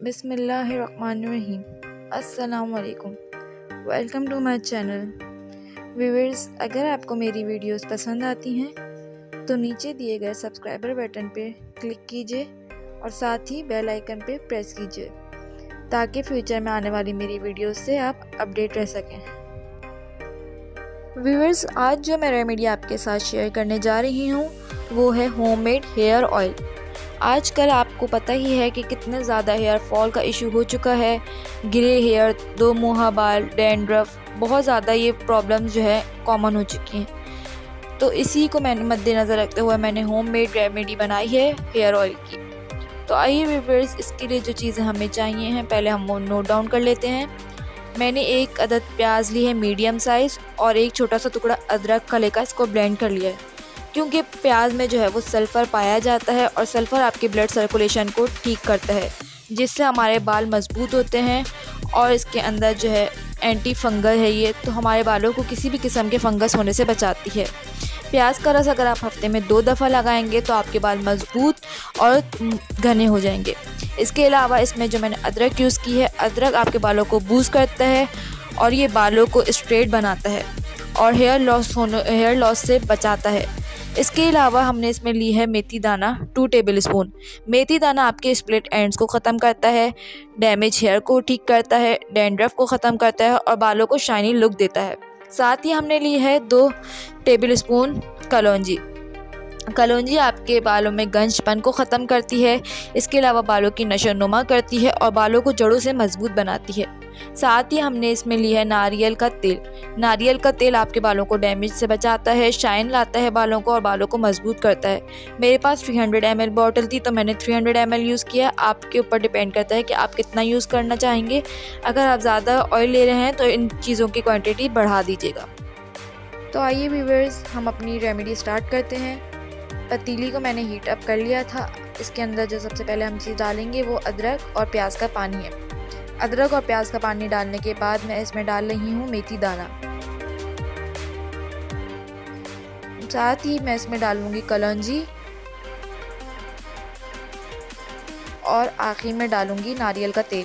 बिसमीम अस्सलामुअलैकुम। Welcome to my channel. Viewers अगर आपको मेरी वीडियोस पसंद आती हैं तो नीचे दिए गए सब्सक्राइबर बटन पर क्लिक कीजिए और साथ ही बेल आइकन पर प्रेस कीजिए, ताकि फ्यूचर में आने वाली मेरी वीडियोस से आप अपडेट रह सकें। व्यूवर्स आज जो मैं रेमेडी आपके साथ शेयर करने जा रही हूँ, वो है होममेड हेयर ऑयल। आजकल आपको पता ही है कि कितने ज़्यादा हेयर फॉल का इशू हो चुका है। ग्रे हेयर दो मुहा, बाल डेंड्रफ बहुत ज़्यादा ये प्रॉब्लम जो है कॉमन हो चुकी हैं। तो इसी को मैंने मद्देनज़र रखते हुए मैंने होम मेड रेमेडी बनाई है हेयर ऑयल की। तो आइए व्यूवर्स इसके लिए जो चीज़ें हमें चाहिए हैं, पहले हम वो नोट डाउन कर लेते हैं। मैंने एक अदद प्याज ली है मीडियम साइज़ और एक छोटा सा टुकड़ा अदरक का लेकर इसको ब्लेंड कर लिया है। क्योंकि प्याज में जो है वो सल्फ़र पाया जाता है और सल्फ़र आपके ब्लड सर्कुलेशन को ठीक करता है, जिससे हमारे बाल मज़बूत होते हैं और इसके अंदर जो है एंटी फंगल है ये तो हमारे बालों को किसी भी किस्म के फंगस होने से बचाती है। प्याज का रस अगर आप हफ़्ते में दो दफ़ा लगाएँगे तो आपके बाल मज़बूत और घने हो जाएँगे। इसके अलावा इसमें जो मैंने अदरक यूज़ की है, अदरक आपके बालों को बूस्ट करता है और ये बालों को स्ट्रेट बनाता है और हेयर लॉस होने हेयर लॉस से बचाता है। इसके अलावा हमने इसमें ली है मेथी दाना टू टेबल स्पून मेथी दाना आपके स्प्लिट एंड्स को ख़त्म करता है डैमेज हेयर को ठीक करता है डेंड्रफ को ख़त्म करता है और बालों को शाइनी लुक देता है। साथ ही हमने ली है दो टेबल स्पून कलौजी कलौजी आपके बालों में गंजपन को ख़त्म करती है, इसके अलावा बालों की नशो नुमा करती है और बालों को जड़ों से मज़बूत बनाती है। साथ ही हमने इसमें लिया है नारियल का तेल। नारियल का तेल आपके बालों को डैमेज से बचाता है, शाइन लाता है बालों को और बालों को मज़बूत करता है। मेरे पास 300 हंड्रेड एम बॉटल थी तो मैंने 300 हंड्रेड एम यूज़ किया। आपके ऊपर डिपेंड करता है कि आप कितना यूज़ करना चाहेंगे। अगर आप ज़्यादा ऑयल ले रहे हैं तो इन चीज़ों की क्वान्टिटी बढ़ा दीजिएगा। तो आइए व्यूवर्स हम अपनी रेमेडी स्टार्ट करते हैं। पतीली को मैंने हीट अप कर लिया था। इसके अंदर जो सबसे पहले हम चीज़ डालेंगे वो अदरक और प्याज का पानी है। अदरक और प्याज का पानी डालने के बाद मैं इसमें डाल रही हूँ मेथी दाना। साथ ही मैं इसमें डालूँगी कलौजी। और आखिर में डालूँगी नारियल का तेल।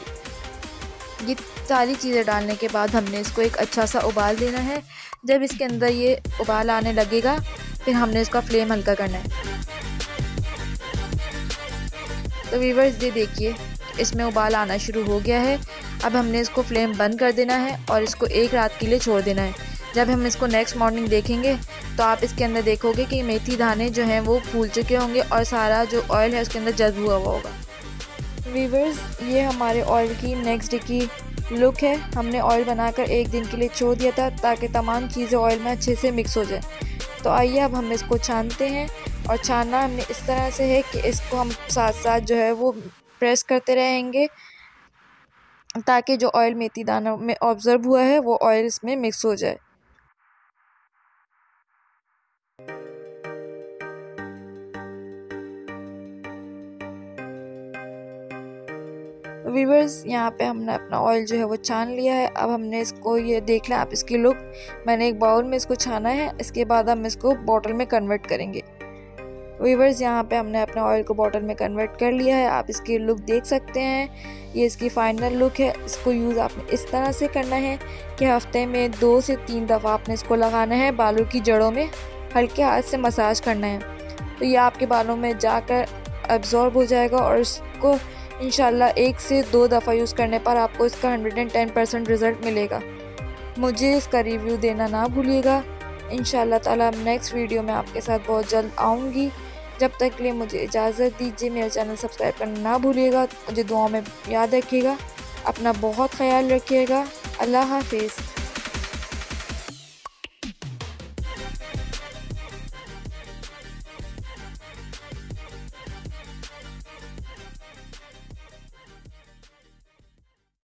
ये सारी चीज़ें डालने के बाद हमने इसको एक अच्छा सा उबाल देना है। जब इसके अंदर ये उबाल आने लगेगा फिर हमने इसका फ्लेम हल्का करना है। तो वीवर्स ये देखिए, इसमें उबाल आना शुरू हो गया है। अब हमने इसको फ्लेम बंद कर देना है और इसको एक रात के लिए छोड़ देना है। जब हम इसको नेक्स्ट मॉर्निंग देखेंगे तो आप इसके अंदर देखोगे कि मेथी दाने जो हैं, वो फूल चुके होंगे और सारा जो ऑयल है, उसके अंदर जज्ब हुआ हुआ होगा। वीवर्स ये हमारे ऑयल की नेक्स्ट डे की लुक है। हमने ऑयल बनाकर एक दिन के लिए छोड़ दिया था, ताकि तमाम चीज़ें ऑयल में अच्छे से मिक्स हो जाए। तो आइए, अब हम इसको छानते हैं और छानना हमने इस तरह से है कि इसको हम साथ साथ जो है वो प्रेस करते रहेंगे ताकि जो ऑयल मेथी दाना में ऑब्ज़र्व हुआ है, वो ऑयल इसमें मिक्स हो जाए। वीवर्स यहाँ पे हमने अपना ऑयल जो है वो छान लिया है। अब हमने इसको ये देख लें आप इसकी लुक मैंने एक बाउल में इसको छाना है। इसके बाद हम इसको बॉटल में कन्वर्ट करेंगे। वीवर्स यहाँ पे हमने अपने ऑयल को बॉटल में कन्वर्ट कर लिया है। आप इसकी लुक देख सकते हैं। ये इसकी फाइनल लुक है। इसको यूज़ आपने इस तरह से करना है कि हफ़्ते में दो से तीन दफ़ा आपने इसको लगाना है बालों की जड़ों में। हल्के हाथ से मसाज करना है। तो ये आपके बालों में जाकर एब्जॉर्ब हो जाएगा और इसको इन एक से दो दफ़ा यूज़ करने पर आपको इसका 110 परसेंट रिज़ल्ट मिलेगा। मुझे इसका रिव्यू देना ना भूलिएगा। इन ताला नेक्स्ट वीडियो में आपके साथ बहुत जल्द आऊँगी। जब तक के लिए मुझे इजाज़त दीजिए, मेरा चैनल सब्सक्राइब करना ना भूलिएगा। मुझे दुआ में याद रखिएगा। अपना बहुत ख्याल रखिएगा। अल्लाह हाफिज़।